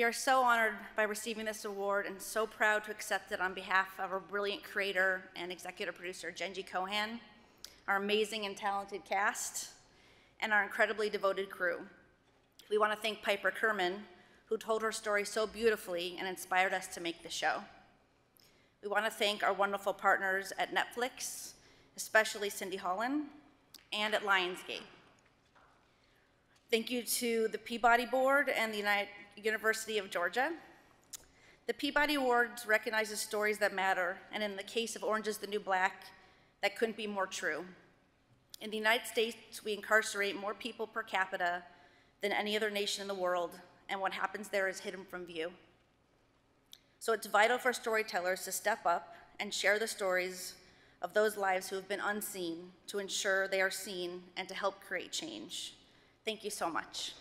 We are so honored by receiving this award and so proud to accept it on behalf of our brilliant creator and executive producer, Jenji Kohan, our amazing and talented cast, and our incredibly devoted crew. We want to thank Piper Kerman, who told her story so beautifully and inspired us to make the show. We want to thank our wonderful partners at Netflix, especially Cindy Holland, and at Lionsgate. Thank you to the Peabody Board and the United University of Georgia. The Peabody Awards recognizes stories that matter, and in the case of Orange is the New Black, that couldn't be more true. In the United States, we incarcerate more people per capita than any other nation in the world, and what happens there is hidden from view. So it's vital for storytellers to step up and share the stories of those lives who have been unseen to ensure they are seen and to help create change. Thank you so much.